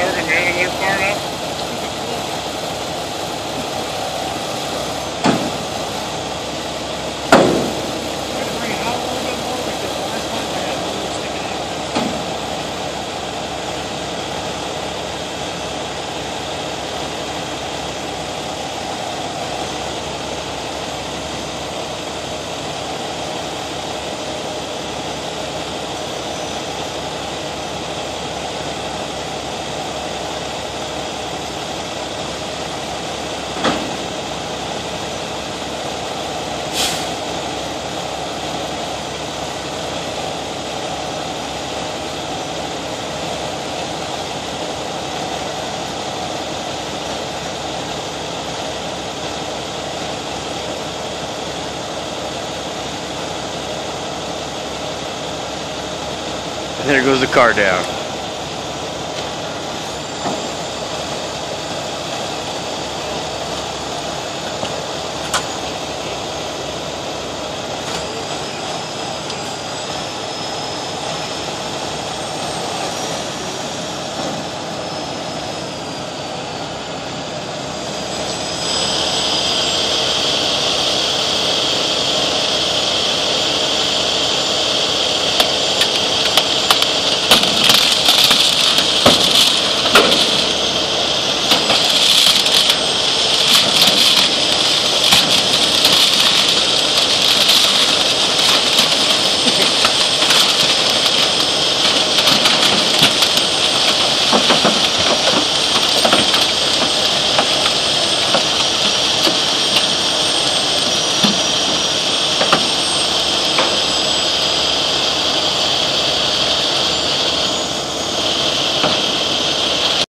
target area new far enough? There goes the car down.